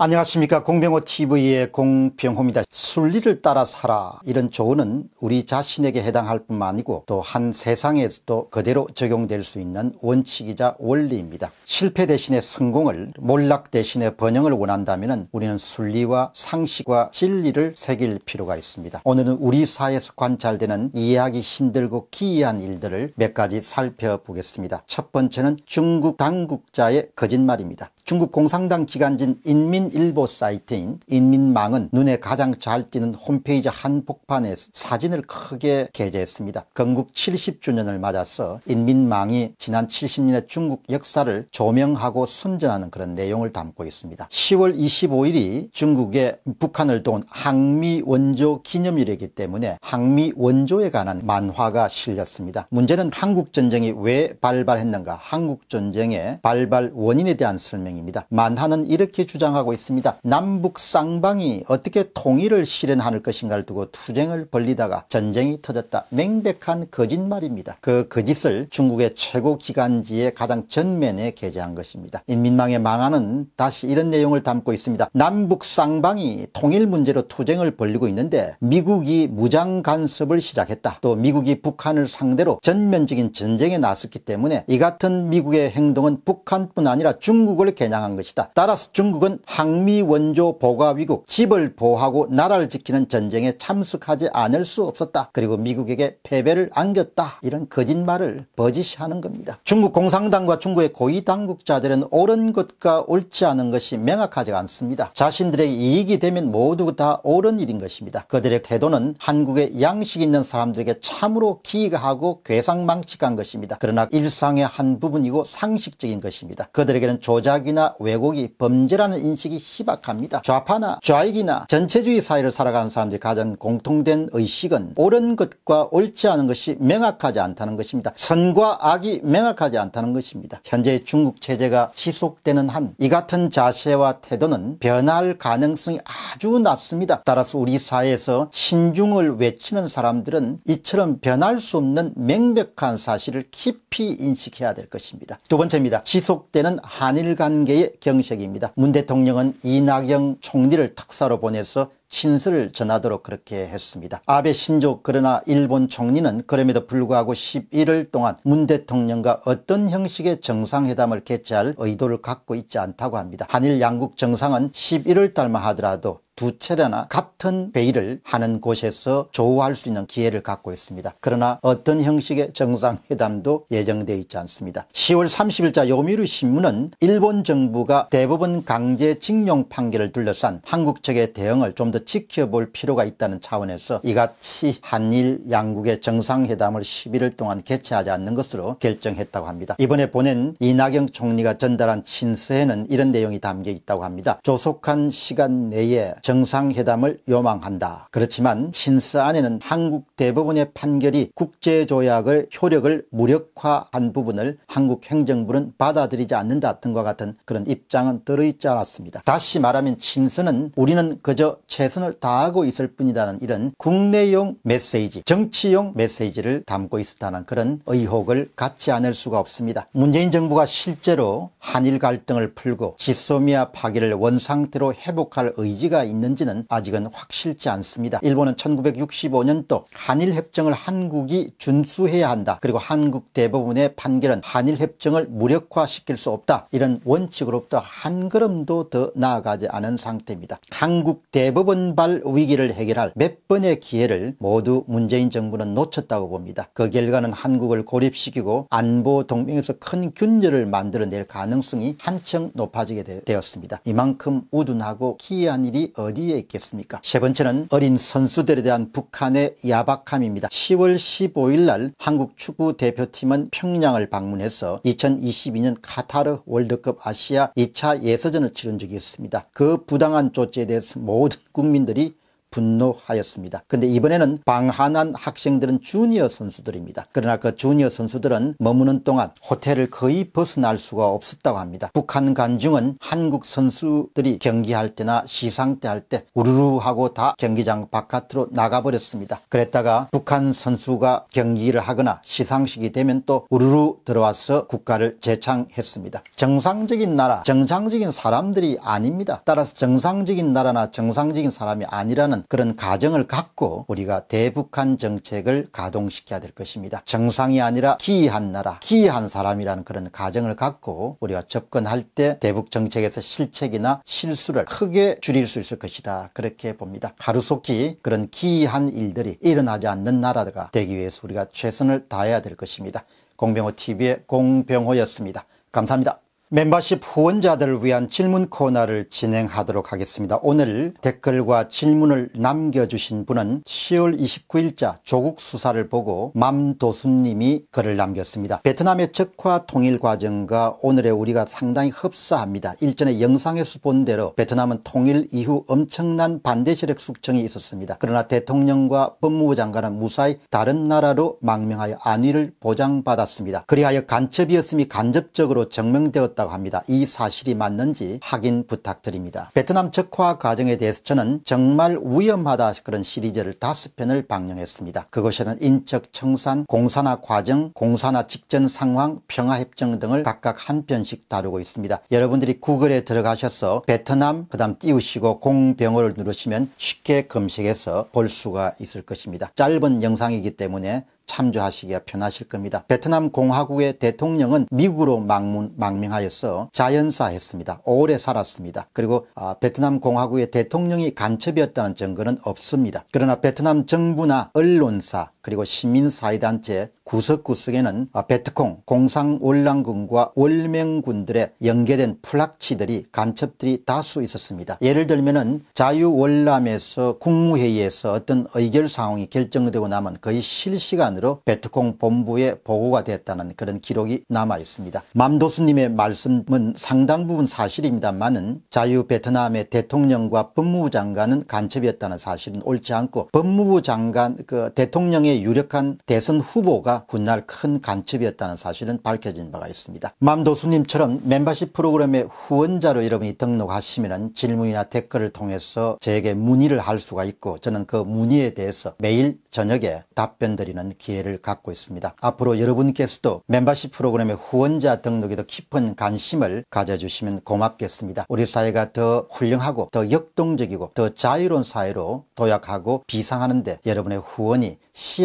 안녕하십니까 공병호 TV의 공병호입니다. 순리를 따라 살아 이런 조언은 우리 자신에게 해당할 뿐만 아니고 또 한 세상에서도 그대로 적용될 수 있는 원칙이자 원리입니다. 실패 대신에 성공을 몰락 대신에 번영을 원한다면 우리는 순리와 상식과 진리를 새길 필요가 있습니다. 오늘은 우리 사회에서 관찰되는 이해하기 힘들고 기이한 일들을 몇 가지 살펴보겠습니다. 첫 번째는 중국 당국자의 거짓말입니다. 중국 공산당 기간진 인민 일보 사이트인 인민망은 눈에 가장 잘 띄는 홈페이지 한복판에 사진을 크게 게재했습니다. 건국 70주년을 맞아서 인민망이 지난 70년의 중국 역사를 조명하고 선전하는 그런 내용을 담고 있습니다. 10월 25일이 중국의 북한을 도운 항미 원조 기념일이기 때문에 항미 원조에 관한 만화가 실렸습니다. 문제는 한국 전쟁이 왜 발발했는가 한국 전쟁의 발발 원인에 대한 설명이 입니다 만화는 이렇게 주장하고 있습니다. 남북 쌍방이 어떻게 통일을 실현할 것인가를 두고 투쟁을 벌리다가 전쟁이 터졌다. 맹백한 거짓말입니다. 그 거짓을 중국의 최고 기간지의 가장 전면에 게재한 것입니다. 인민망의 망하는 다시 이런 내용을 담고 있습니다. 남북 쌍방이 통일 문제로 투쟁을 벌리고 있는데 미국이 무장 간섭을 시작했다. 또 미국이 북한을 상대로 전면적인 전쟁에 나섰기 때문에 이 같은 미국의 행동은 북한뿐 아니라 중국을 개 겨냥한 것이다. 따라서 중국은 항미 원조 보가 위국 집을 보호하고 나라를 지키는 전쟁에 참석하지 않을 수 없었다. 그리고 미국에게 패배를 안겼다. 이런 거짓말을 버짓이하는 겁니다. 중국 공산당과 중국의 고위 당국자들은 옳은 것과 옳지 않은 것이 명확하지 않습니다. 자신들의 이익이 되면 모두 다 옳은 일인 것입니다. 그들의 태도는 한국의 양식 있는 사람들에게 참으로 기이하고 괴상망측한 것입니다. 그러나 일상의 한 부분이고 상식적인 것입니다. 그들에게는 조작이나 왜곡이 범죄라는 인식 이 희박합니다. 좌파나 좌익이나 전체주의 사회를 살아가는 사람들이 가진 공통된 의식은 옳은 것과 옳지 않은 것이 명확하지 않다는 것입니다. 선과 악이 명확하지 않다는 것입니다. 현재 중국 체제가 지속되는 한 이 같은 자세와 태도는 변할 가능성이 아주 낮습니다. 따라서 우리 사회에서 신중을 외치는 사람들은 이처럼 변할 수 없는 명백한 사실을 깊이 인식해야 될 것입니다. 두 번째입니다. 지속되는 한일 관계 관계의 경색입니다. 문 대통령은 이낙연 총리를 특사로 보내서 친서를 전하도록 그렇게 했습니다. 아베 신조 그러나 일본 총리는 그럼에도 불구하고 11일 동안 문 대통령과 어떤 형식의 정상회담을 개최할 의도를 갖고 있지 않다고 합니다. 한일 양국 정상은 11월 달만 하더라도 두 차례나 같은 회의를 하는 곳에서 조우할 수 있는 기회를 갖고 있습니다. 그러나 어떤 형식의 정상회담도 예정되어 있지 않습니다. 10월 30일자 요미르 신문은 일본 정부가 대법원 강제징용 판결을 둘러싼 한국 측의 대응을 좀더 지켜볼 필요가 있다는 차원에서 이같이 한일 양국의 정상회담을 11일 동안 개최하지 않는 것으로 결정했다고 합니다. 이번에 보낸 이낙연 총리가 전달한 친서에는 이런 내용이 담겨 있다고 합니다. 조속한 시간 내에 정상회담을 요망한다. 그렇지만 신스 안에는 한국 대법원의 판결이 국제조약을 효력을 무력화한 부분을 한국 행정부는 받아들이지 않는다 등과 같은 그런 입장은 들어있지 않았습니다. 다시 말하면 친서는 우리는 그저 최 선을 다하고 있을 뿐이라는 이런 국내용 메시지, 정치용 메시지를 담고 있었다는 그런 의혹을 갖지 않을 수가 없습니다. 문재인 정부가 실제로 한일 갈등을 풀고 지소미아 파기를 원상태로 회복할 의지가 있는 있는지는 아직은 확실치 않습니다. 일본은 1965년도 한일 협정을 한국이 준수해야 한다. 그리고 한국 대부분의 판결은 한일 협정을 무력화시킬 수 없다. 이런 원칙으로부터 한 걸음도 더 나아가지 않은 상태입니다. 한국 대법원 발 위기를 해결할 몇 번의 기회를 모두 문재인 정부는 놓쳤다고 봅니다. 그 결과는 한국을 고립시키고 안보 동맹에서 큰 균열을 만들어낼 가능성이 한층 높아지게 되었습니다. 이만큼 우둔하고 기이한 일이 어디에 있겠습니까? 세 번째는 어린 선수들에 대한 북한의 야박함입니다. 10월 15일 날 한국 축구 대표팀은 평양을 방문해서 2022년 카타르 월드컵 아시아 2차 예선전을 치른 적이 있습니다. 그 부당한 조치에 대해서 모든 국민 들이 분노하였습니다. 근데 이번에는 방한한 학생들은 주니어 선수들입니다. 그러나 그 주니어 선수들은 머무는 동안 호텔을 거의 벗어날 수가 없었다고 합니다. 북한 관중은 한국 선수들이 경기할 때나 시상 때 할 때 우르르 하고 다 경기장 바깥으로 나가버렸습니다. 그랬다가 북한 선수가 경기를 하거나 시상식이 되면 또 우르르 들어와서 국가를 재창했습니다. 정상적인 나라, 정상적인 사람들이 아닙니다. 따라서 정상적인 나라나 정상적인 사람이 아니라는 그런 가정을 갖고 우리가 대북한 정책을 가동시켜야 될 것입니다. 정상이 아니라 기이한 나라, 기이한 사람이라는 그런 가정을 갖고 우리가 접근할 때 대북 정책에서 실책이나 실수를 크게 줄일 수 있을 것이다. 그렇게 봅니다. 하루속히 그런 기이한 일들이 일어나지 않는 나라가 되기 위해서 우리가 최선을 다해야 될 것입니다. 공병호 TV의 공병호였습니다. 감사합니다. 멤버십 후원자들을 위한 질문 코너를 진행하도록 하겠습니다. 오늘 댓글과 질문을 남겨주신 분은 10월 29일자 조국 수사를 보고 맘도수님이 글을 남겼습니다. 베트남의 적화 통일 과정과 오늘의 우리가 상당히 흡사합니다. 일전에 영상에서 본 대로 베트남은 통일 이후 엄청난 반대 세력 숙청이 있었습니다. 그러나 대통령과 법무부 장관은 무사히 다른 나라로 망명하여 안위를 보장받았습니다. 그리하여 간첩이었음이 간접적으로 증명되었다 있었다고 합니다. 이 사실이 맞는지 확인 부탁드립니다. 베트남 적화 과정에 대해서 저는 정말 위험하다 그런 시리즈를 다섯 편을 방영했습니다. 그것에는 인적 청산, 공산화 과정, 공산화 직전 상황, 평화협정 등을 각각 한 편씩 다루고 있습니다. 여러분들이 구글에 들어가셔서 베트남 그다음 띄우시고 공병호를 누르시면 쉽게 검색해서 볼 수가 있을 것입니다. 짧은 영상이기 때문에 참조하시기가 편하실 겁니다. 베트남 공화국의 대통령은 미국으로 망문, 망명하여서 자연사했습니다. 오래 살았습니다. 그리고 아, 베트남 공화국의 대통령이 간첩이었다는 증거는 없습니다. 그러나 베트남 정부나 언론사 그리고 시민사회단체 구석구석에는 아, 베트콩, 공상월랑군과 월명군들의 연계된 플락치들이 간첩들이 다수 있었습니다. 예를 들면 자유월남에서 국무회의에서 어떤 의결 사항이 결정되고 나면 거의 실시간으로 베트콩 본부에 보고가 됐다는 그런 기록이 남아 있습니다. 맘도수님의 말씀은 상당 부분 사실입니다만은 자유 베트남의 대통령과 법무부 장관은 간첩이었다는 사실은 옳지 않고 법무부 장관 그 대통령의 유력한 대선 후보가 훗날 큰 간첩이었다는 사실은 밝혀진 바가 있습니다. 맘도수님처럼 멤버십 프로그램의 후원자로 여러분이 등록하시면 질문이나 댓글을 통해서 저에게 문의를 할 수가 있고 저는 그 문의에 대해서 매일 저녁에 답변 드리는 기회를 갖고 있습니다. 앞으로 여러분께서도 멤버십 프로그램의 후원자 등록에도 깊은 관심을 가져주시면 고맙겠습니다. 우리 사회가 더 훌륭하고 더 역동적이고 더 자유로운 사회로 도약하고 비상하는데 여러분의 후원이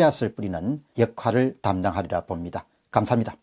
씨앗을 뿌리는 역할을 담당하리라 봅니다. 감사합니다.